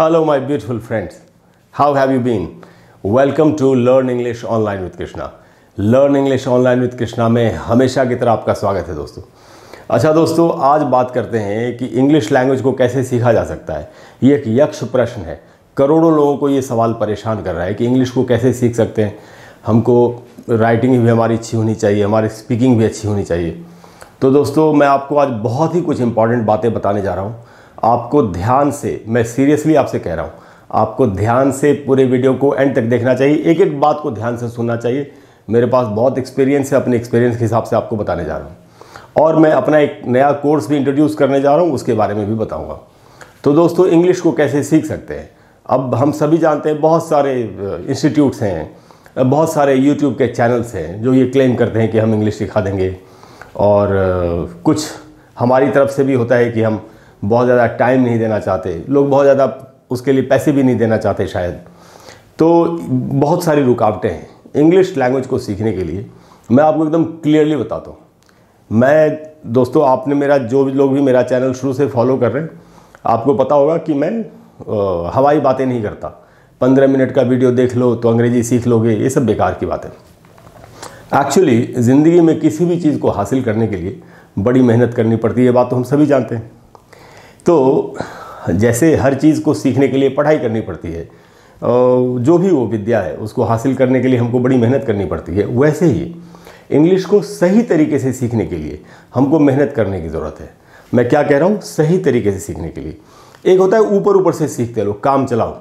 Hello, my beautiful friends. How have you been? Welcome to Learn English Online with Krishna. Learn English Online with Krishna में हमेशा की तरह आपका स्वागत है दोस्तों अच्छा दोस्तों आज बात करते हैं कि इंग्लिश लैंग्वेज को कैसे सीखा जा सकता है ये एक यक्ष प्रश्न है करोड़ों लोगों को ये सवाल परेशान कर रहा है कि इंग्लिश को कैसे सीख सकते हैं हमको राइटिंग भी हमारी अच्छी होनी चाहिए हमारी स्पीकिंग भी अच्छी होनी चाहिए तो दोस्तों मैं आपको आज बहुत ही कुछ इंपॉर्टेंट बातें बताने जा रहा हूँ आपको ध्यान से, मैं सीरियसली आपसे कह रहा हूँ, आपको ध्यान से पूरे वीडियो को एंड तक देखना चाहिए, एक एक बात को ध्यान से सुनना चाहिए। मेरे पास बहुत एक्सपीरियंस है, अपने एक्सपीरियंस के हिसाब से आपको बताने जा रहा हूँ। और मैं अपना एक नया कोर्स भी इंट्रोड्यूस करने जा रहा हूँ, उसके बारे में भी बताऊँगा। तो दोस्तों इंग्लिश को कैसे सीख सकते हैं? अब हम सभी जानते हैं, बहुत सारे इंस्टीट्यूट्स हैं बहुत सारे यूट्यूब के चैनल्स हैं, जो ये क्लेम करते हैं कि हम इंग्लिश सिखा देंगे। और कुछ हमारी तरफ़ से भी होता है कि हम बहुत ज़्यादा टाइम नहीं देना चाहते। लोग बहुत ज़्यादा उसके लिए पैसे भी नहीं देना चाहते शायद। तो बहुत सारी रुकावटें हैं इंग्लिश लैंग्वेज को सीखने के लिए। मैं आपको एकदम क्लियरली बताता हूँ। मैं दोस्तों आपने मेरा जो भी लोग भी मेरा चैनल शुरू से फॉलो कर रहे हैं आपको पता होगा कि मैं आ, हवाई बातें नहीं करता। पंद्रह मिनट का वीडियो देख लो तो अंग्रेज़ी सीख लोगे ये सब बेकार की बात। है एक्चुअली ज़िंदगी में किसी भी चीज़ को हासिल करने के लिए बड़ी मेहनत करनी पड़ती है ये बात तो हम सभी जानते हैं। तो जैसे हर चीज़ को सीखने के लिए पढ़ाई करनी पड़ती है जो भी वो विद्या है उसको हासिल करने के लिए हमको बड़ी मेहनत करनी पड़ती है। वैसे ही इंग्लिश को सही तरीके से सीखने के लिए हमको मेहनत करने की ज़रूरत है। मैं क्या कह रहा हूँ? सही तरीके से सीखने के लिए। एक होता है ऊपर ऊपर से सीखते लोग काम चलाओ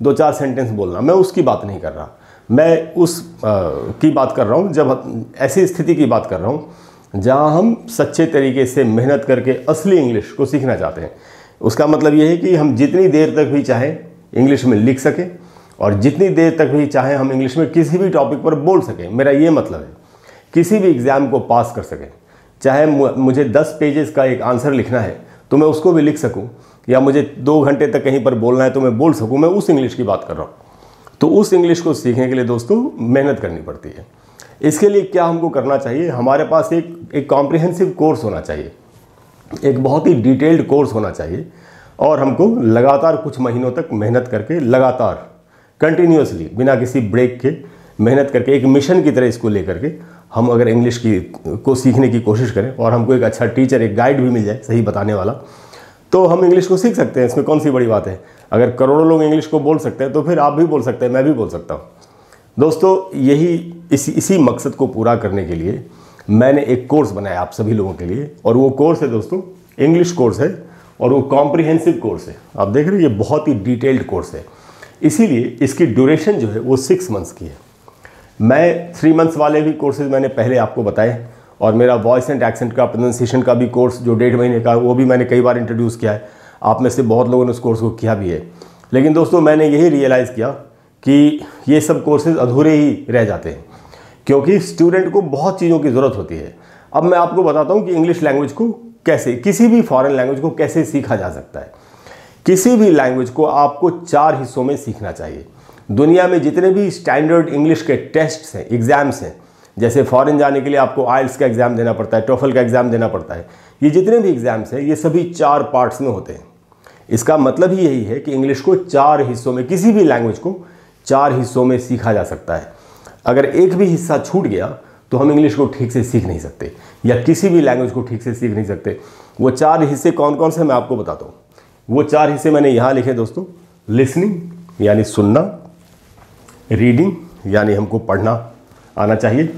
दो चार सेंटेंस बोलना। मैं उसकी बात नहीं कर रहा। मैं उस आ, की बात कर रहा हूँ जब ऐसी स्थिति की बात कर रहा हूँ जहाँ हम सच्चे तरीके से मेहनत करके असली इंग्लिश को सीखना चाहते हैं। उसका मतलब ये है कि हम जितनी देर तक भी चाहें इंग्लिश में लिख सकें और जितनी देर तक भी चाहें हम इंग्लिश में किसी भी टॉपिक पर बोल सकें। मेरा ये मतलब है, किसी भी एग्ज़ाम को पास कर सकें। चाहे मुझे दस पेजेस का एक आंसर लिखना है तो मैं उसको भी लिख सकूँ, या मुझे दो घंटे तक कहीं पर बोलना है तो मैं बोल सकूँ। मैं उस इंग्लिश की बात कर रहा हूँ। तो उस इंग्लिश को सीखने के लिए दोस्तों मेहनत करनी पड़ती है। इसके लिए क्या हमको करना चाहिए? हमारे पास एक एक कॉम्प्रिहेंसिव कोर्स होना चाहिए। एक बहुत ही डिटेल्ड कोर्स होना चाहिए। और हमको लगातार कुछ महीनों तक मेहनत करके, लगातार कंटिन्यूसली बिना किसी ब्रेक के मेहनत करके, एक मिशन की तरह इसको लेकर के हम अगर इंग्लिश की, को सीखने की कोशिश करें और हमको एक अच्छा टीचर एक गाइड भी मिल जाए, सही बताने वाला तो हम इंग्लिश को सीख सकते हैं। इसमें कौन सी बड़ी बात है? अगर करोड़ों लोग इंग्लिश को बोल सकते हैं तो फिर आप भी बोल सकते हैं, मैं भी बोल सकता हूँ। दोस्तों, यही इसी इसी मकसद को पूरा करने के लिए मैंने एक कोर्स बनाया आप सभी लोगों के लिए और वो कोर्स है दोस्तों इंग्लिश कोर्स है और वो कॉम्प्रिहेंसिव कोर्स है। आप देख रहे हैं, ये बहुत ही डिटेल्ड कोर्स है। इसीलिए इसकी ड्यूरेशन जो है वो सिक्स मंथ्स की है। मैं थ्री मंथ्स वाले भी कोर्सेज मैंने पहले आपको बताए और मेरा वॉइस एंड एक्सेंट का प्रोनाउंसिएशन का भी कोर्स जो डेढ़ महीने का, वो भी मैंने कई बार इंट्रोड्यूस किया है। आप में से बहुत लोगों ने उस कोर्स को किया भी है। लेकिन दोस्तों, मैंने यही रियलाइज़ किया कि ये सब कोर्सेज अधूरे ही रह जाते हैं, क्योंकि स्टूडेंट को बहुत चीज़ों की ज़रूरत होती है। अब मैं आपको बताता हूँ कि इंग्लिश लैंग्वेज को कैसे, किसी भी फॉरेन लैंग्वेज को कैसे सीखा जा सकता है। किसी भी लैंग्वेज को आपको चार हिस्सों में सीखना चाहिए। दुनिया में जितने भी स्टैंडर्ड इंग्लिश के टेस्ट हैं एग्ज़ाम्स हैं, जैसे फॉरेन जाने के लिए आपको आइल्स का एग्ज़ाम देना पड़ता है टोफल का एग्ज़ाम देना पड़ता है, ये जितने भी एग्ज़ाम्स हैं, ये सभी चार पार्ट्स में होते हैं। इसका मतलब ही यही है कि इंग्लिश को चार हिस्सों में किसी भी लैंग्वेज को चार हिस्सों में सीखा जा सकता है। अगर एक भी हिस्सा छूट गया तो हम इंग्लिश को ठीक से सीख नहीं सकते, या किसी भी लैंग्वेज को ठीक से सीख नहीं सकते। वो चार हिस्से कौन कौन से मैं आपको बताता हूँ। वो चार हिस्से मैंने यहाँ लिखे दोस्तों। लिसनिंग यानी सुनना। रीडिंग यानी हमको पढ़ना आना चाहिए।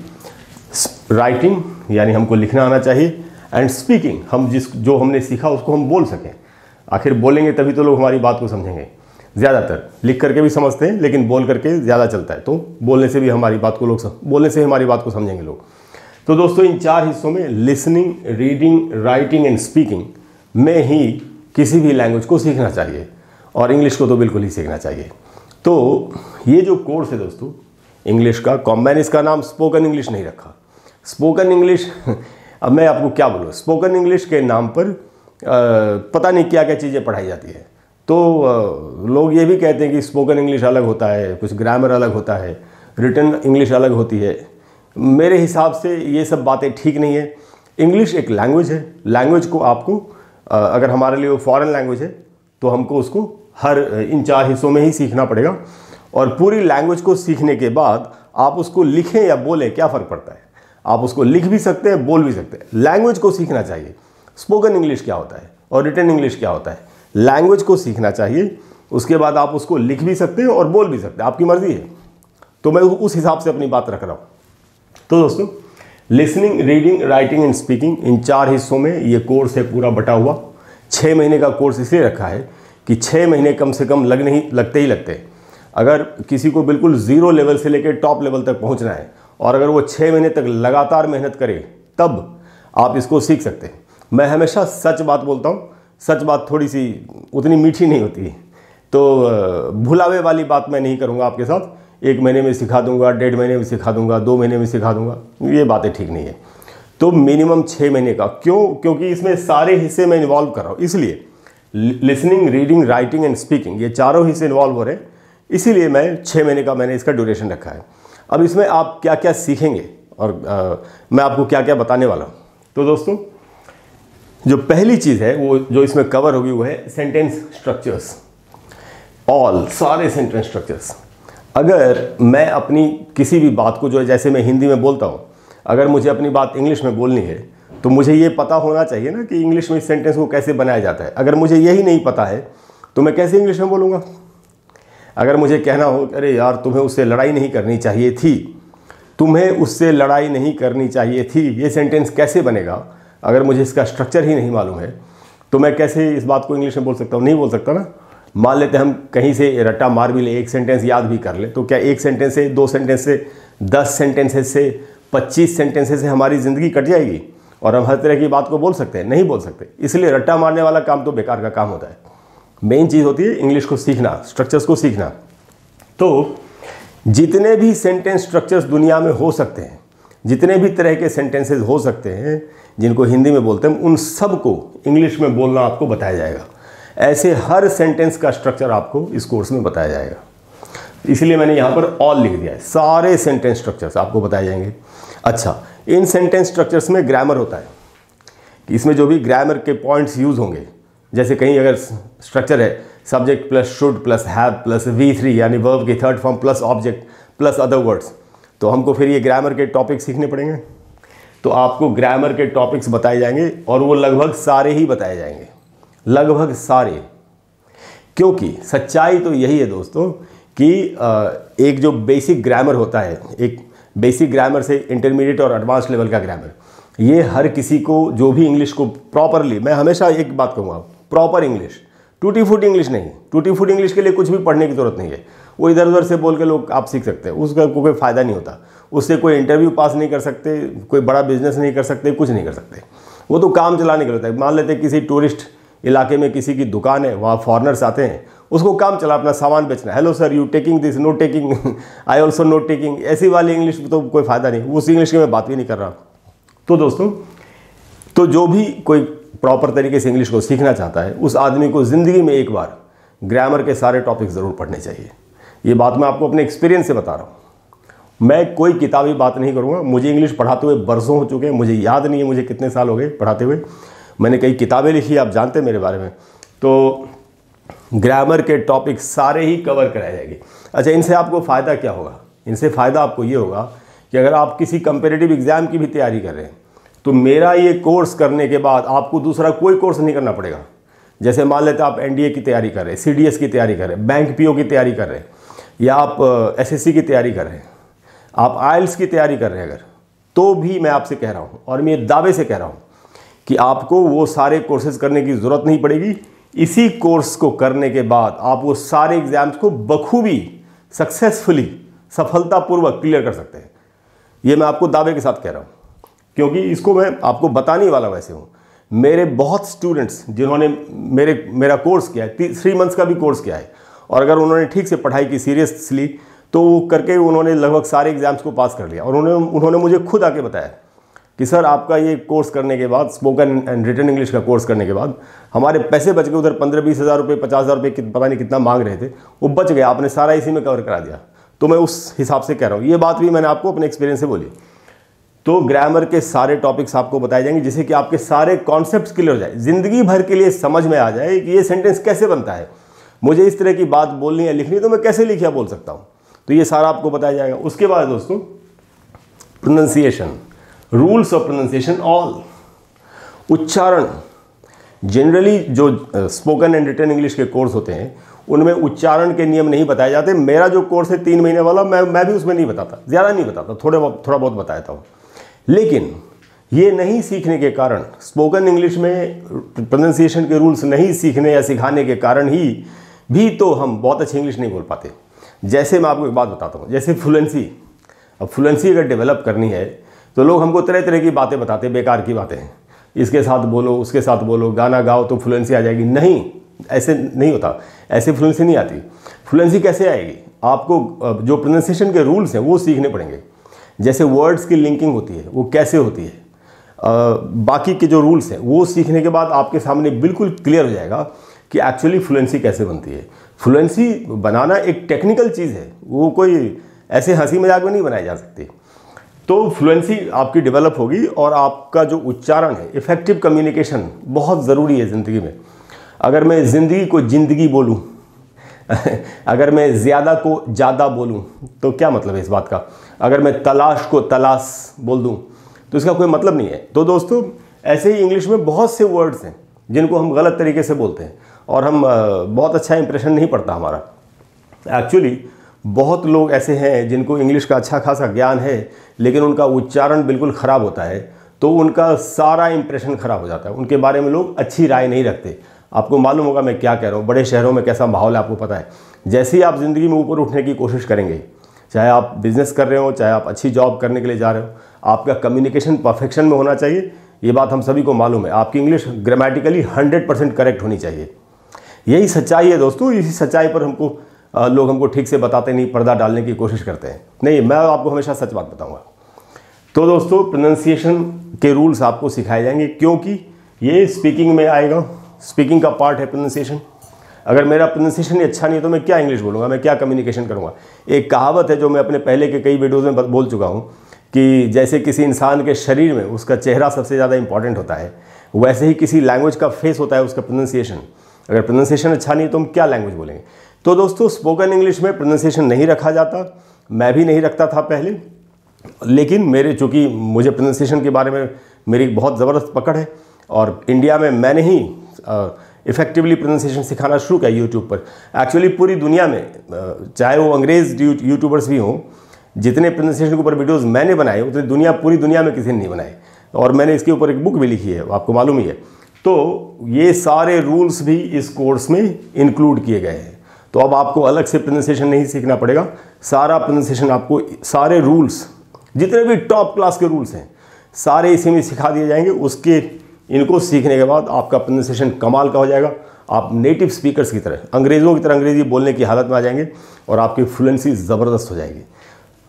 राइटिंग यानी हमको लिखना आना चाहिए। एंड स्पीकिंग हम जिस, जो हमने सीखा, उसको हम बोल सकें। आखिर बोलेंगे तभी तो लोग हमारी बात को समझेंगे। ज़्यादातर। लिख करके भी समझते हैं लेकिन बोल करके ज़्यादा चलता है। तो बोलने से भी हमारी बात को लोग. बोलने से हमारी बात को समझेंगे लोग। तो दोस्तों इन चार हिस्सों में listening reading writing and speaking में ही किसी भी लैंग्वेज को सीखना चाहिए और इंग्लिश को तो बिल्कुल ही सीखना चाहिए। तो ये जो कोर्स है दोस्तों इंग्लिश का मैंने इसका नाम स्पोकन इंग्लिश नहीं रखा। स्पोकन इंग्लिश अब मैं आपको क्या बोलूँ? स्पोकन इंग्लिश के नाम पर आ, पता नहीं क्या क्या चीज़ें पढ़ाई जाती है। तो लोग ये भी कहते हैं कि स्पोकन इंग्लिश अलग होता है, कुछ ग्रामर अलग होता है रिटर्न इंग्लिश अलग होती है। मेरे हिसाब से ये सब बातें ठीक नहीं है। इंग्लिश एक लैंग्वेज है। लैंग्वेज को आपको अगर हमारे लिए वो फॉरेन लैंग्वेज है तो हमको उसको हर इन चार हिस्सों में ही सीखना पड़ेगा। और पूरी लैंग्वेज को सीखने के बाद आप उसको लिखें या बोलें, क्या फ़र्क पड़ता है? आप उसको लिख भी सकते हैं, बोल भी सकते हैं। लैंग्वेज को सीखना चाहिए। स्पोकन इंग्लिश क्या होता है? और रिटर्न इंग्लिश क्या होता है? लैंग्वेज को सीखना चाहिए। उसके बाद आप उसको लिख भी सकते हैं और बोल भी सकते हैं। आपकी मर्ज़ी है। तो मैं उस हिसाब से अपनी बात रख रहा हूँ। तो दोस्तों listening reading writing and speaking इन चार हिस्सों में ये कोर्स है, पूरा बटा हुआ। छः महीने का कोर्स इसलिए रखा है कि छः महीने कम से कम लगने ही, लगते ही लगते अगर किसी को बिल्कुल ज़ीरो लेवल से लेकर टॉप लेवल तक पहुँचना है और अगर वो छः महीने तक लगातार मेहनत करे, तब आप इसको सीख सकते हैं। मैं हमेशा सच बात बोलता हूँ सच बात थोड़ी सी उतनी मीठी नहीं होती। तो भुलावे वाली बात मैं नहीं करूँगा आपके साथ। एक महीने में सिखा दूँगा डेढ़ महीने में सिखा दूँगा दो महीने में सिखा दूँगा ये बातें ठीक नहीं है। तो मिनिमम छः महीने का। क्यों? क्योंकि इसमें सारे हिस्से मैं इन्वॉल्व कर रहा हूँ। इसलिए listening reading writing and speaking ये चारों हिस्से इन्वॉल्व हो रहे हैं। इसीलिए मैं छः महीने का मैंने इसका ड्यूरेशन रखा है। अब इसमें आप क्या क्या सीखेंगे? और आ, मैं आपको क्या क्या बताने वाला हूँ। तो दोस्तों जो पहली चीज़ है, वो जो इसमें कवर होगी, वो है सेंटेंस स्ट्रक्चर्स ऑल सारे सेंटेंस स्ट्रक्चर्स अगर मैं अपनी किसी भी बात को जो है, जैसे मैं हिंदी में बोलता हूँ, अगर मुझे अपनी बात इंग्लिश में बोलनी है तो मुझे ये पता होना चाहिए ना कि इंग्लिश में इस सेंटेंस को कैसे बनाया जाता है। अगर मुझे यही नहीं पता है तो मैं कैसे इंग्लिश में बोलूँगा? अगर मुझे कहना हो, अरे यार, तुम्हें उससे लड़ाई नहीं करनी चाहिए थी, तुम्हें उससे लड़ाई नहीं करनी चाहिए थी, ये सेंटेंस कैसे बनेगा? अगर मुझे इसका स्ट्रक्चर ही नहीं मालूम है तो मैं कैसे इस बात को इंग्लिश में बोल सकता हूँ? नहीं बोल सकता ना। मान लेते हम कहीं से रट्टा मार भी ले, एक सेंटेंस याद भी कर ले तो क्या एक सेंटेंस से, दो सेंटेंस से, दस सेंटेंसेस से, पच्चीस सेंटेंसेस से हमारी ज़िंदगी कट जाएगी? और हम हर तरह की बात को बोल सकते हैं, नहीं बोल सकते। इसलिए रट्टा मारने वाला काम तो बेकार का काम होता है। मेन चीज़ होती है इंग्लिश को सीखना स्ट्रक्चर्स को सीखना। तो जितने भी सेंटेंस स्ट्रक्चर्स दुनिया में हो सकते हैं जितने भी तरह के सेंटेंसेज हो सकते हैं, जिनको हिंदी में बोलते हैं, उन सबको इंग्लिश में बोलना आपको बताया जाएगा। ऐसे हर सेंटेंस का स्ट्रक्चर आपको इस कोर्स में बताया जाएगा। इसलिए मैंने यहाँ पर ऑल लिख दिया है। सारे सेंटेंस स्ट्रक्चर्स आपको बताए जाएँगे। अच्छा इन सेंटेंस स्ट्रक्चर्स में ग्रामर होता है। इसमें जो भी ग्रामर के पॉइंट्स यूज़ होंगे, जैसे कहीं अगर स्ट्रक्चर है subject plus should plus have plus V three यानी वर्ब की third form plus object plus other words तो हमको फिर ये ग्रामर के टॉपिक सीखने पड़ेंगे। तो आपको ग्रामर के टॉपिक्स बताए जाएँगे और वो लगभग सारे ही बताए जाएँगे। लगभग सारे। क्योंकि सच्चाई तो यही है दोस्तों कि एक जो बेसिक ग्रामर होता है, एक बेसिक ग्रामर से इंटरमीडिएट और एडवांस लेवल का ग्रामर ये हर किसी को, जो भी इंग्लिश को प्रॉपरली मैं हमेशा एक बात कहूँगा प्रॉपर इंग्लिश टूटी फूटी इंग्लिश नहीं टूटी फूटी इंग्लिश के लिए कुछ भी पढ़ने की ज़रूरत नहीं है। वो इधर उधर से बोल के लोग आप सीख सकते हैं। उसका कोई फ़ायदा नहीं होता। उससे कोई इंटरव्यू पास नहीं कर सकते, कोई बड़ा बिज़नेस नहीं कर सकते, कुछ नहीं कर सकते। वो तो काम चलाने के लिए होता है। मान लेते किसी टूरिस्ट इलाके में किसी की दुकान है, वहाँ फॉरनर्स आते हैं, उसको काम चला, अपना सामान बेचना। Hello sir you taking this no taking I also no taking ऐसी वाली इंग्लिश में तो कोई फ़ायदा नहीं। उस इंग्लिश की मैं बात भी नहीं कर रहा। तो दोस्तों तो जो भी कोई प्रॉपर तरीके से इंग्लिश को सीखना चाहता है, उस आदमी को ज़िंदगी में एक बार ग्रामर के सारे टॉपिक ज़रूर पढ़ने चाहिए। ये बात मैं आपको अपने एक्सपीरियंस से बता रहा हूँ। मैं कोई किताबी बात नहीं करूँगा। मुझे इंग्लिश पढ़ाते हुए बरसों हो चुके हैं। मुझे याद नहीं है मुझे कितने साल हो गए पढ़ाते हुए। मैंने कई किताबें लिखी, आप जानते हैं मेरे बारे में। तो ग्रामर के टॉपिक सारे ही कवर कराए जाएँगे। अच्छा इनसे आपको फ़ायदा क्या होगा? इनसे फ़ायदा आपको ये होगा कि अगर आप किसी कंपेरेटिव एग्ज़ाम की भी तैयारी कर रहे हैं तो मेरा ये कोर्स करने के बाद आपको दूसरा कोई कोर्स नहीं करना पड़ेगा। जैसे मान लेते आप एनडीए की तैयारी कर रहे हैं सी की तैयारी कर रहे हैं बैंक पीओ की तैयारी कर रहे हैं। या आप एसएससी की तैयारी कर रहे हैं, आप आयल्स की तैयारी कर रहे हैं अगर तो भी मैं आपसे कह रहा हूँ और मैं दावे से कह रहा हूँ कि आपको वो सारे कोर्सेज करने की ज़रूरत नहीं पड़ेगी। इसी कोर्स को करने के बाद आप वो सारे एग्ज़ाम्स को बखूबी सक्सेसफुली सफलतापूर्वक क्लियर कर सकते हैं। ये मैं आपको दावे के साथ कह रहा हूँ, क्योंकि इसको मैं आपको बताने वाला वैसे हूँ। मेरे बहुत स्टूडेंट्स जिन्होंने मेरे, मेरा कोर्स किया है थ्री मंथ्स का भी कोर्स किया है और अगर उन्होंने ठीक से पढ़ाई की सीरियसली तो वो करके उन्होंने लगभग सारे एग्ज़ाम्स को पास कर लिया। और उन्होंने उन्होंने मुझे खुद आके बताया कि, सर, आपका ये कोर्स करने के बाद स्पोकन एंड रिटर्न इंग्लिश का कोर्स करने के बाद, हमारे पैसे बच गए उधर पंद्रह बीस हज़ार रुपये, पचास हज़ार रुपये पता नहीं कितना मांग रहे थे, वो बच गया आपने सारा इसी में कवर करा दिया। तो मैं उस हिसाब से कह रहा हूँ। ये बात भी मैंने आपको अपने एक्सपीरियंस से बोली। तो ग्रामर के सारे टॉपिक्स आपको बताए जाएँगे, जिससे कि आपके सारे कॉन्सेप्ट क्लियर हो जाए। ज़िंदगी भर के लिए समझ में आ जाए कि ये सेंटेंस कैसे बनता है। मुझे इस तरह की बात बोलनी है, लिखनी तो मैं कैसे लिखिया बोल सकता हूँ? तो ये सारा आपको बताया जाएगा। उसके बाद दोस्तों pronunciation rules of pronunciation or उच्चारण. जनरली जो स्पोकन एंड रिटर्न इंग्लिश के कोर्स होते हैं, उनमें उच्चारण के नियम नहीं बताए जाते। मेरा जो कोर्स है तीन महीने वाला, मैं मैं भी उसमें नहीं बताता। ज़्यादा नहीं बताता, थोड़े थोड़ा बहुत बताता हूँ। लेकिन ये नहीं सीखने के कारण स्पोकन इंग्लिश में प्रोनाउंसिएशन के रूल्स नहीं सीखने या सिखाने के कारण ही भी तो हम बहुत अच्छी इंग्लिश नहीं बोल पाते। जैसे मैं आपको एक बात बताता हूँ जैसे फ्लुएंसी अब फ्लुएंसी अगर डेवलप करनी है तो लोग हमको तरह तरह की बातें बताते बेकार की बातें। इसके साथ बोलो उसके साथ बोलो गाना गाओ तो फ्लुएंसी आ जाएगी। नहीं ऐसे नहीं होता। ऐसे फ्लुएंसी नहीं आती। फ्लुएंसी कैसे आएगी? आपको जो प्रोनाउंसिएशन के रूल्स हैं वो सीखने पड़ेंगे। जैसे वर्ड्स की लिंकिंग होती है वो कैसे होती है? आ, बाकी के जो रूल्स हैं वो सीखने के बाद आपके सामने बिल्कुल क्लियर हो जाएगा। कि एक्चुअली फ्लुएंसी कैसे बनती है? फ्लुएंसी बनाना एक टेक्निकल चीज़ है। वो कोई ऐसे हँसी मज़ाक में नहीं बनाई जा सकती। तो फ्लुएंसी आपकी डेवलप होगी और आपका जो उच्चारण है इफ़ेक्टिव कम्युनिकेशन बहुत ज़रूरी है ज़िंदगी में। अगर मैं ज़िंदगी को ज़िंदगी बोलूँ, अगर मैं ज़्यादा को ज़्यादा बोलूँ तो क्या मतलब है इस बात का? अगर मैं तलाश को तलाश बोल दूँ तो इसका कोई मतलब नहीं है। तो दोस्तों, ऐसे ही इंग्लिश में बहुत से वर्ड्स हैं जिनको हम गलत तरीके से बोलते हैं। और हम बहुत अच्छा इंप्रेशन नहीं पड़ता हमारा। एक्चुअली बहुत लोग ऐसे हैं जिनको इंग्लिश का अच्छा खासा ज्ञान है, लेकिन उनका उच्चारण बिल्कुल ख़राब होता है तो उनका सारा इंप्रेशन ख़राब हो जाता है। उनके बारे में लोग अच्छी राय नहीं रखते। आपको मालूम होगा मैं क्या कह रहा हूँ। बड़े शहरों में कैसा माहौल है, आपको पता है। जैसे ही आप ज़िंदगी में ऊपर उठने की कोशिश करेंगे, चाहे आप बिज़नेस कर रहे हो, चाहे आप अच्छी जॉब करने के लिए जा रहे हो, आपका कम्युनिकेशन परफेक्शन में होना चाहिए। ये बात हम सभी को मालूम है। आपकी English grammatically hundred percent correct होनी चाहिए। यही सच्चाई है दोस्तों, इसी सच्चाई पर हमको लोग हमको ठीक से बताते नहीं, पर्दा डालने की कोशिश करते हैं। नहीं, मैं आपको हमेशा सच बात बताऊँगा। तो दोस्तों प्रोनाउंसिएशन के रूल्स आपको सिखाए जाएँगे, क्योंकि ये स्पीकिंग में आएगा। स्पीकिंग का पार्ट है प्रोनाउंसिएशन अगर मेरा प्रोनाउंसिएशन ही अच्छा नहीं है तो मैं क्या इंग्लिश बोलूँगा? मैं क्या कम्युनिकेशन करूँगा? एक कहावत है जो मैं अपने पहले के कई वीडियोज़ में बोल चुका हूँ, कि जैसे किसी इंसान के शरीर में उसका चेहरा सबसे ज़्यादा इंपॉर्टेंट होता है, वैसे ही किसी लैंग्वेज का फेस होता है उसका प्रोनाउंसिएशन अगर प्रोनाउंसिएशन अच्छा नहीं है तो हम क्या लैंग्वेज बोलेंगे? तो दोस्तों स्पोकन इंग्लिश में प्रोनाउंसिएशन नहीं रखा जाता। मैं भी नहीं रखता था पहले। लेकिन मेरे, चूँकि मुझे प्रोनाउंसिएशन के बारे में मेरी बहुत ज़बरदस्त पकड़ है, और इंडिया में मैंने ही इफ़ेक्टिवली प्रोनाउंसिएशन सिखाना शुरू किया यूट्यूब पर। एक्चुअली पूरी दुनिया में चाहे वो अंग्रेज़ यूट्यूबर्स भी हों, जितने प्रोनाउंसिएशन के ऊपर वीडियोज़ मैंने बनाए, उतनी दुनिया, पूरी दुनिया में किसी ने नहीं बनाए और मैंने इसके ऊपर एक बुक भी लिखी है, आपको मालूम ही है। तो ये सारे रूल्स भी इस कोर्स में इंक्लूड किए गए हैं। तो अब आपको अलग से प्रोनाउंसिएशन नहीं सीखना पड़ेगा। सारा प्रोनाउंसिएशन आपको सारे रूल्स जितने भी टॉप क्लास के रूल्स हैं, सारे इसी में सिखा दिए जाएँगे। उसके, इनको सीखने के बाद आपका प्रोनाउंसिएशन कमाल का हो जाएगा। आप नेटिव स्पीकर्स की तरह, अंग्रेज़ों की तरह अंग्रेज़ी बोलने की हालत में आ जाएँगे और आपकी फ्लुएंसी ज़बरदस्त हो जाएगी।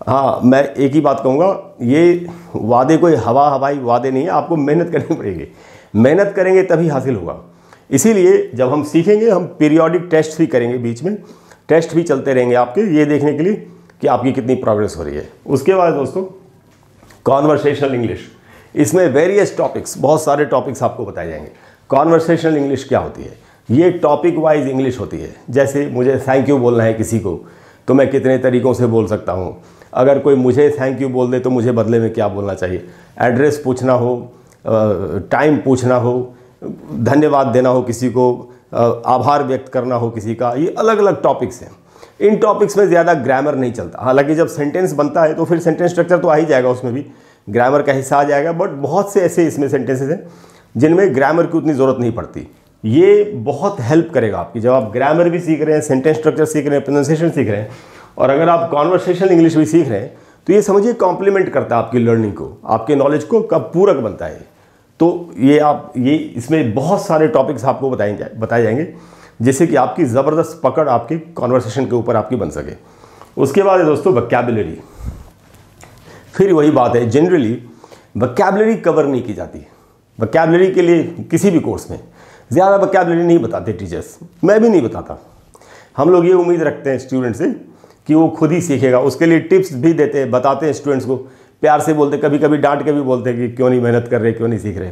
हाँ मैं एक ही बात कहूँगा, ये वादे कोई हवा हवाई वादे नहीं है, आपको मेहनत करनी पड़ेगी। मेहनत करेंगे तभी हासिल होगा। इसीलिए जब हम सीखेंगे, हम पीरियोडिक टेस्ट भी करेंगे बीच में। टेस्ट भी चलते रहेंगे आपके, ये देखने के लिए कि आपकी कितनी प्रोग्रेस हो रही है। उसके बाद दोस्तों कॉन्वर्सेशनल इंग्लिश इसमें वेरियस टॉपिक्स बहुत सारे टॉपिक्स आपको बताए जाएँगे। कॉन्वर्सेशनल इंग्लिश क्या होती है? ये टॉपिक वाइज इंग्लिश होती है। जैसे मुझे थैंक यू बोलना है किसी को तो मैं कितने तरीक़ों से बोल सकता हूँ? अगर कोई मुझे थैंक यू बोल दे तो मुझे बदले में क्या बोलना चाहिए? एड्रेस पूछना हो टाइम पूछना हो, धन्यवाद देना हो किसी को आभार व्यक्त करना हो किसी का, ये अलग अलग टॉपिक्स हैं। इन टॉपिक्स में ज़्यादा ग्रामर नहीं चलता। हालाँकि जब सेंटेंस बनता है तो फिर सेंटेंस स्ट्रक्चर तो आ ही जाएगा उसमें भी। ग्रामर का हिस्सा आ जाएगा बट बहुत से ऐसे इसमें सेंटेंसेस हैं, जिनमें ग्रामर की उतनी ज़रूरत नहीं पड़ती। ये बहुत हेल्प करेगा आपकी। जब आप ग्रामर भी सीख रहे हैं सेंटेंस स्ट्रक्चर सीख रहे हैं प्रोनाउंसिएशन सीख रहे हैं, और अगर आप कॉन्वर्सेशन इंग्लिश भी सीख रहे हैं तो ये समझिए कॉम्प्लीमेंट करता है आपकी लर्निंग को, आपके नॉलेज को कब पूरक बनता है तो ये आप, ये इसमें बहुत सारे टॉपिक्स आपको बताए जाए, बताए जाएँगे, जिससे कि आपकी ज़बरदस्त पकड़ आपकी कॉन्वर्सेशन के ऊपर आपकी बन सके। उसके बाद है दोस्तों वैकेबलरी फिर वही बात है जनरली वैकेबलरी कवर नहीं की जाती। वैकेबलरी के लिए किसी भी कोर्स में ज़्यादा वैकेबलरी नहीं बताते टीचर्स मैं भी नहीं बताता। हम लोग ये उम्मीद रखते हैं स्टूडेंट से कि वो खुद ही सीखेगा। उसके लिए टिप्स भी देते हैं, बताते हैं स्टूडेंट्स को प्यार से बोलते कभी कभी डांट के भी बोलते कि क्यों नहीं मेहनत कर रहे, क्यों नहीं सीख रहे।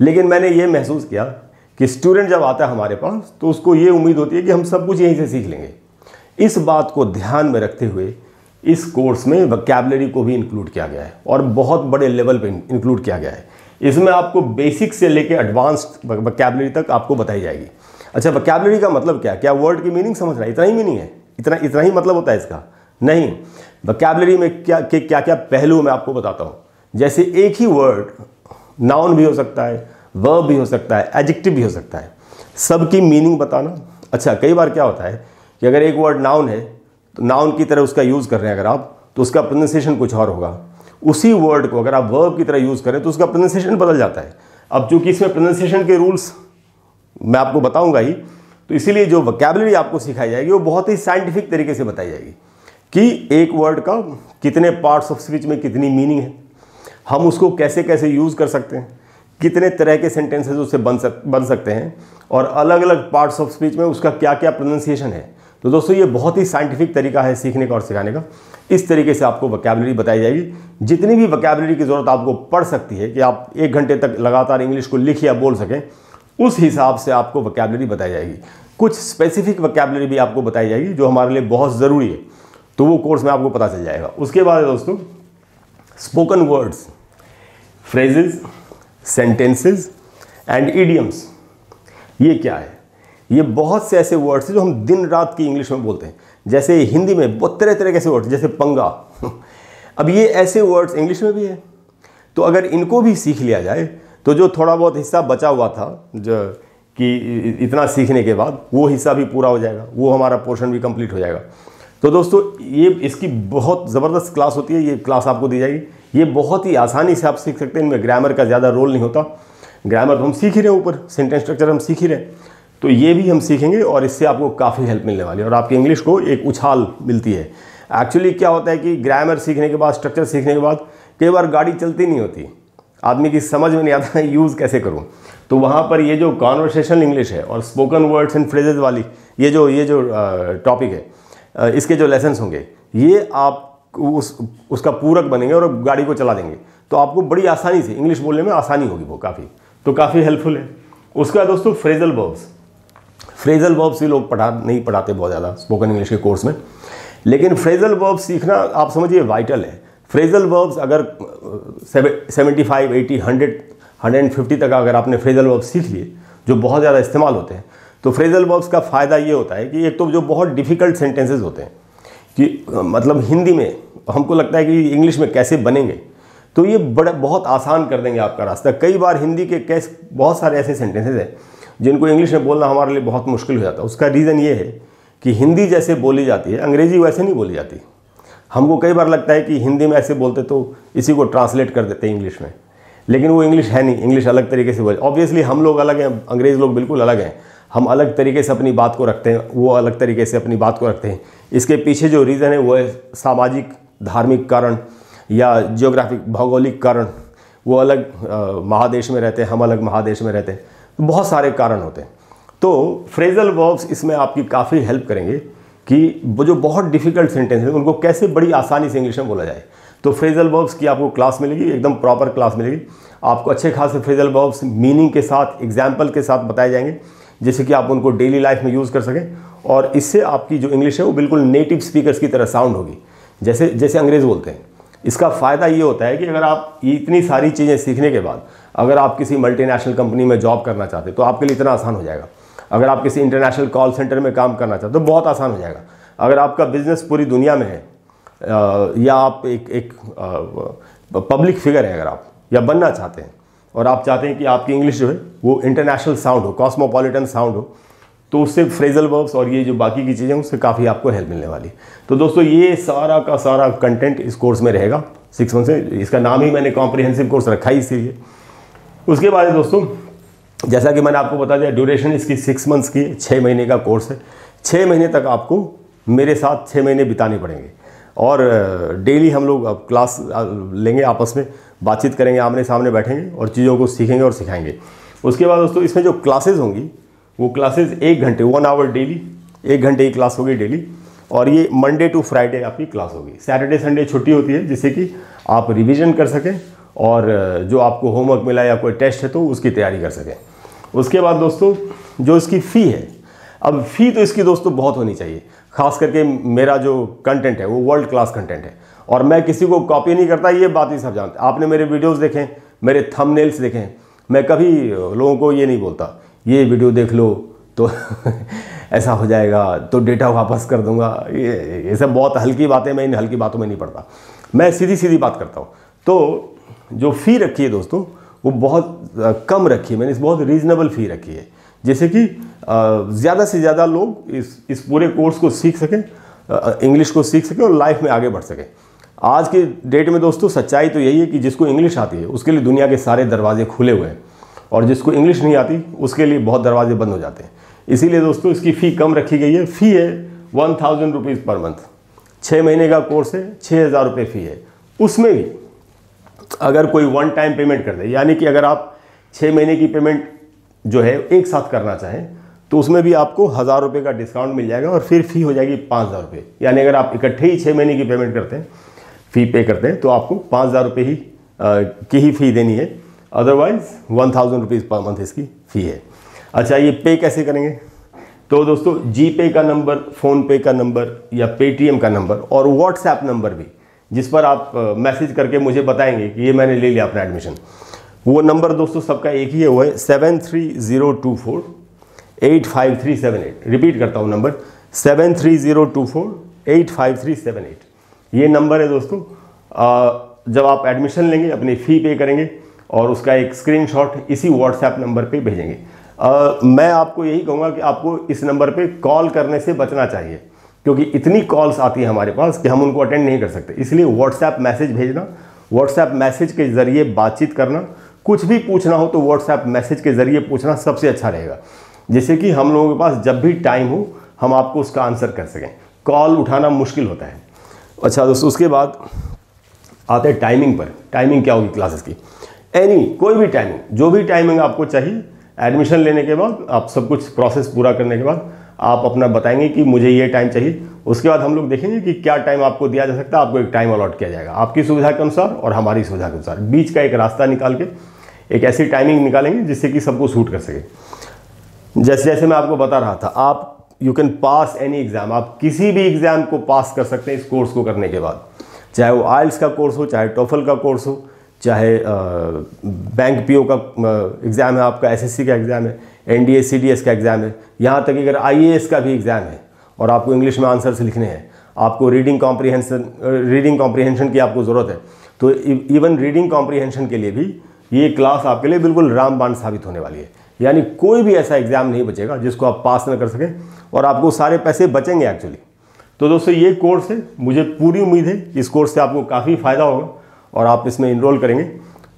लेकिन मैंने ये महसूस किया कि स्टूडेंट जब आता है हमारे पास तो उसको ये उम्मीद होती है कि हम सब कुछ यहीं से सीख लेंगे। इस बात को ध्यान में रखते हुए इस कोर्स में वकेबलरी को भी इंक्लूड किया गया है और बहुत बड़े लेवल पे इंक्लूड किया गया है। इसमें आपको बेसिक से लेके एडवांस्ड वकेबलरी तक आपको बताई जाएगी। अच्छा वकेबलरी का मतलब क्या? क्या वर्ड की मीनिंग समझ रहा है? इतना ही मीनिंग है? इतना इतना ही मतलब होता है इसका? नहीं। वकेबलरी में क्या, के क्या क्या पहलू मैं आपको बताता हूँ। जैसे एक ही वर्ड नाउन भी हो सकता है वर्ब भी हो सकता है एडिक्टिव भी हो सकता है। सबकी मीनिंग बताना। अच्छा कई बार क्या होता है कि अगर एक वर्ड नाउन है तो नाउन की तरह उसका यूज़ कर रहे हैं अगर आप तो उसका प्रोनाउंसिएशन कुछ और होगा। उसी वर्ड को अगर आप वर्ब की तरह यूज़ करें तो उसका प्रोनाउंसिएशन बदल जाता है। अब चूँकि इसमें प्रोनाउंसिएशन के रूल्स मैं आपको बताऊँगा ही तो इसीलिए जो वकेबलरी आपको सिखाई जाएगी, वो बहुत ही साइंटिफिक तरीके से बताई जाएगी। कि एक वर्ड का कितने पार्ट्स ऑफ़ स्पीच में कितनी मीनिंग है। हम उसको कैसे कैसे यूज़ कर सकते हैं, कितने तरह के सेंटेंसेज उससे बन सक, बन सकते हैं, और अलग अलग पार्ट्स ऑफ़ स्पीच में उसका क्या क्या प्रोनाउंसिएशन है। तो दोस्तों, ये बहुत ही साइंटिफिक तरीका है सीखने का और सिखाने का। इस तरीके से आपको वकेबलरी बताई जाएगी। जितनी भी वकेबलरी की ज़रूरत आपको पड़ सकती है कि आप एक घंटे तक लगातार इंग्लिश को लिख या बोल सकें, उस हिसाब से आपको वकेबलरी बताई जाएगी। कुछ स्पेसिफिक वकेबलरी भी आपको बताई जाएगी, जो हमारे लिए बहुत ज़रूरी है। तो वो कोर्स में आपको पता चल जाएगा। उसके बाद दोस्तों spoken words phrases sentences and idioms ये क्या है? ये बहुत से ऐसे वर्ड्स हैं जो हम दिन रात की इंग्लिश में बोलते हैं। जैसे हिंदी में बहुत तरह तरह के ऐसे वर्ड्स जैसे पंगा। अब ये ऐसे वर्ड्स इंग्लिश में भी है। तो अगर इनको भी सीख लिया जाए तो जो थोड़ा बहुत हिस्सा बचा हुआ था, जो कि इतना सीखने के बाद, वो हिस्सा भी पूरा हो जाएगा। वो हमारा पोर्शन भी कंप्लीट हो जाएगा। तो दोस्तों, ये इसकी बहुत ज़बरदस्त क्लास होती है, ये क्लास आपको दी जाएगी। ये बहुत ही आसानी से आप सीख सकते हैं, इनमें ग्रामर का ज़्यादा रोल नहीं होता। ग्रामर तो हम सीख ही रहे हैं ऊपर, सेंटेंस स्ट्रक्चर हम सीख ही रहे हैं। तो ये भी हम सीखेंगे और इससे आपको काफ़ी हेल्प मिलने वाली है और आपकी इंग्लिश को एक उछाल मिलती है। एक्चुअली क्या होता है कि ग्रामर सीखने के बाद, स्ट्रक्चर सीखने के बाद कई बार गाड़ी चलती नहीं होती। आदमी की समझ में नहीं आता है यूज़ कैसे करूँ। तो वहाँ पर ये जो कॉन्वर्सेशनल इंग्लिश है और स्पोकन वर्ड्स एंड फ्रेजेज वाली, ये जो ये जो टॉपिक है इसके जो लेसन्स होंगे, ये आप उस, उसका पूरक बनेंगे और गाड़ी को चला देंगे। तो आपको बड़ी आसानी से इंग्लिश बोलने में आसानी होगी वो काफ़ी। तो काफ़ी हेल्पफुल है। उसके दोस्तों फ्रेजल वर्ब्स फ्रेजल वर्ब्स भी लोग पढ़ा, नहीं पढ़ाते बहुत ज़्यादा स्पोकन इंग्लिश के कोर्स में। लेकिन फ्रेजल वर्ब्स सीखना, आप समझिए वाइटल है। फ्रेजल वर्ब्स अगर seventy five eighty hundred hundred fifty तक अगर आपने फ्रेजल वर्ब्स सीख लिए, जो बहुत ज़्यादा इस्तेमाल होते हैं तो फ्रेजल वर्ब्स का फ़ायदा ये होता है कि एक तो जो बहुत डिफ़िकल्ट सेंटेंसेज होते हैं, कि मतलब हिंदी में हमको लगता है कि इंग्लिश में कैसे बनेंगे तो ये बड़ा, बहुत आसान कर देंगे आपका रास्ता। कई बार हिंदी के कैस, बहुत सारे ऐसे सेंटेंसेज हैं, जिनको इंग्लिश में बोलना हमारे लिए बहुत मुश्किल हो जाता है। उसका रीज़न ये है कि हिंदी जैसे बोली जाती है, अंग्रेज़ी वैसे नहीं बोली जाती। हमको कई बार लगता है कि हिंदी में ऐसे बोलते तो इसी को ट्रांसलेट कर देते हैं इंग्लिश में, लेकिन वो इंग्लिश है नहीं, इंग्लिश अलग तरीके से बोले ऑब्वियसली हम लोग अलग हैं, अंग्रेज़ लोग बिल्कुल अलग हैं हम अलग तरीके से अपनी बात को रखते हैं, वो अलग तरीके से अपनी बात को रखते हैं। इसके पीछे जो रीज़न है, वो है सामाजिक, धार्मिक कारण या जियोग्राफिक भौगोलिक कारण। वो अलग महादेश में रहते हैं, हम अलग महादेश में रहते हैं। तो बहुत सारे कारण होते हैं। तो फ्रेजल वर्ब्स इसमें आपकी काफ़ी हेल्प करेंगे कि वो जो बहुत डिफ़िकल्ट सेंटेंस है, उनको कैसे बड़ी आसानी से इंग्लिश में बोला जाए। तो फ्रेजल वर्ब्स की आपको क्लास मिलेगी, एकदम प्रॉपर क्लास मिलेगी। आपको अच्छे खासे फ्रेजल वर्ब्स मीनिंग के साथ एग्ज़ाम्पल के साथ बताए जाएँगे। जिससे कि आप उनको डेली लाइफ में यूज़ कर सकें। और इससे आपकी जो इंग्लिश है वो बिल्कुल नेटिव स्पीकर्स की तरह साउंड होगी। जैसे जैसे अंग्रेज़ बोलते हैं। इसका फ़ायदा ये होता है कि अगर आप इतनी सारी चीज़ें सीखने के बाद अगर आप किसी मल्टीनेशनल कंपनी में जॉब करना चाहते तो आपके लिए इतना आसान हो जाएगा। अगर आप किसी इंटरनेशनल कॉल सेंटर में काम करना चाहते तो बहुत आसान हो जाएगा। अगर आपका बिज़नेस पूरी दुनिया में है या आप एक एक पब्लिक फिगर है अगर आप, या बनना चाहते हैं और आप चाहते हैं कि आपकी इंग्लिश जो है, वो इंटरनेशनल साउंड हो कॉस्मोपॉलिटन साउंड हो तो उससे फ्रेजल वर्ब्स और ये जो बाकी की चीज़ें उससे काफ़ी आपको हेल्प मिलने वाली तो दोस्तों, ये सारा का सारा कंटेंट इस कोर्स में रहेगा सिक्स मंथ से। इसका नाम ही मैंने कॉम्प्रिहेंसिव कोर्स रखा ही इसीलिए। उसके बाद दोस्तों, जैसा कि मैंने आपको बता दिया ड्यूरेशन इसकी सिक्स मंथ्स की छः महीने का कोर्स है। छः महीने तक आपको मेरे साथ छः महीने बिताने पड़ेंगे। और डेली हम लोग क्लास लेंगे आपस में। बातचीत करेंगे, आमने सामने बैठेंगे और चीज़ों को सीखेंगे और सिखाएँगे। उसके बाद दोस्तों, इसमें जो क्लासेज होंगी, वो क्लासेज एक घंटे वन आवर डेली एक घंटे की क्लास होगी डेली और ये मंडे टू फ्राइडे आपकी क्लास होगी। सैटरडे संडे छुट्टी होती है, जिससे कि आप रिविज़न कर सकें और जो आपको होमवर्क मिला या कोई टेस्ट है तो उसकी तैयारी कर सकें। उसके बाद दोस्तों, जो इसकी फ़ी है, अब फ़ी तो इसकी दोस्तों बहुत होनी चाहिए। खास करके मेरा जो कंटेंट है, वो वर्ल्ड क्लास कंटेंट है। और मैं किसी को कॉपी नहीं करता, ये बात ही सब जानते आपने मेरे वीडियोस देखें, मेरे थंबनेल्स देखें। मैं कभी लोगों को ये नहीं बोलता, ये वीडियो देख लो तो ऐसा हो जाएगा तो डेटा वापस कर दूँगा। ये ये सब बहुत हल्की बातें, मैं इन हल्की बातों में नहीं पढ़ता। मैं सीधी सीधी बात करता हूँ। तो जो फ़ी रखी है दोस्तों, वो बहुत कम रखी है। मैंने इस बहुत रीज़नेबल फ़ी रखी है। जैसे कि ज़्यादा से ज़्यादा लोग इस इस पूरे कोर्स को सीख सकें इंग्लिश को सीख सकें और लाइफ में आगे बढ़ सकें। आज के डेट में दोस्तों, सच्चाई तो यही है कि जिसको इंग्लिश आती है, उसके लिए दुनिया के सारे दरवाजे खुले हुए हैं। और जिसको इंग्लिश नहीं आती, उसके लिए बहुत दरवाजे बंद हो जाते हैं। इसीलिए दोस्तों, इसकी फ़ी कम रखी गई है। फ़ी है one thousand rupees per month छः महीने का कोर्स है छः हज़ार रुपये फ़ी है। उसमें भी अगर कोई वन टाइम पेमेंट कर दे, यानी कि अगर आप छः महीने की पेमेंट जो है, एक साथ करना चाहें तो उसमें भी आपको हज़ार रुपये का डिस्काउंट मिल जाएगा और फिर फ़ी हो जाएगी पाँच हज़ार रुपये। यानी अगर आप इकट्ठे ही छः महीने की पेमेंट करते हैं फ़ी पे करते हैं तो आपको पाँच हज़ार रुपये ही आ, की ही फ़ी देनी है। Otherwise one thousand rupees per month इसकी फ़ी है। अच्छा ये पे कैसे करेंगे? तो दोस्तों जी पे का नंबर फ़ोनपे का नंबर या पेटीएम का नंबर और व्हाट्सएप नंबर भी जिस पर आप मैसेज करके मुझे बताएँगे कि ये मैंने ले लिया अपना एडमिशन वो नंबर दोस्तों सबका एक ही है वो है seven three zero two four eight five three seven eight repeat करता हूँ number seven three zero two four eight five three seven eight ये नंबर है दोस्तों। जब आप एडमिशन लेंगे अपनी फ़ी पे करेंगे और उसका एक स्क्रीनशॉट इसी व्हाट्सएप नंबर पे भेजेंगे। आ, मैं आपको यही कहूँगा कि आपको इस नंबर पे कॉल करने से बचना चाहिए क्योंकि इतनी कॉल्स आती हैं हमारे पास कि हम उनको अटेंड नहीं कर सकते। इसलिए व्हाट्सएप मैसेज भेजना व्हाट्सएप मैसेज के ज़रिए बातचीत करना कुछ भी पूछना हो तो व्हाट्सएप मैसेज के ज़रिए पूछना सबसे अच्छा रहेगा। जैसे कि हम लोगों के पास जब भी टाइम हो हम आपको उसका आंसर कर सकें। कॉल उठाना मुश्किल होता है। अच्छा दोस्तों, उसके बाद आते हैं टाइमिंग पर। टाइमिंग क्या होगी क्लासेस की? एनी कोई भी टाइमिंग जो भी टाइमिंग आपको चाहिए एडमिशन लेने के बाद, आप सब कुछ प्रोसेस पूरा करने के बाद, आप अपना बताएँगे कि मुझे ये टाइम चाहिए। उसके बाद हम लोग देखेंगे कि क्या टाइम आपको दिया जा सकता है, आपको एक टाइम अलॉट किया जाएगा। आपकी सुविधा के अनुसार और हमारी सुविधा के अनुसार। बीच का एक रास्ता निकाल के, एक ऐसी टाइमिंग निकालेंगे जिससे कि सबको सूट कर सके। जैसे जैसे मैं आपको बता रहा था, आप you can pass any exam आप किसी भी एग्ज़ाम को पास कर सकते हैं इस कोर्स को करने के बाद। चाहे वो आइल्स का कोर्स हो, चाहे टोफल का कोर्स हो, चाहे बैंक पीओ का एग्ज़ाम है, आपका एसएससी का एग्ज़ाम है एनडीए सीडीएस का एग्ज़ाम है। यहाँ तक अगर आईएएस का भी एग्ज़ाम है और आपको इंग्लिश में आंसर्स लिखने हैं, आपको रीडिंग कॉम्प्रीहेंशन रीडिंग कॉम्प्रीहेंशन की आपको ज़रूरत है तो इवन रीडिंग कॉम्प्रीहेंशन के लिए भी ये क्लास आपके लिए बिल्कुल रामबाण साबित होने वाली है। यानी कोई भी ऐसा एग्ज़ाम नहीं बचेगा जिसको आप पास ना कर सकें। और आपको सारे पैसे बचेंगे एक्चुअली तो दोस्तों, ये कोर्स है। मुझे पूरी उम्मीद है कि इस कोर्स से आपको काफ़ी फ़ायदा होगा और आप इसमें इनरोल करेंगे।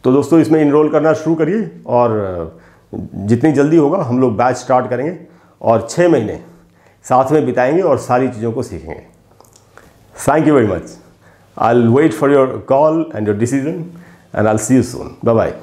तो दोस्तों, इसमें इनरोल करना शुरू करिए और जितनी जल्दी होगा, हम लोग बैच स्टार्ट करेंगे और छः महीने साथ में बिताएँगे और सारी चीज़ों को सीखेंगे। Thank you very much I will wait for your call and your decision and I see you soon bye bye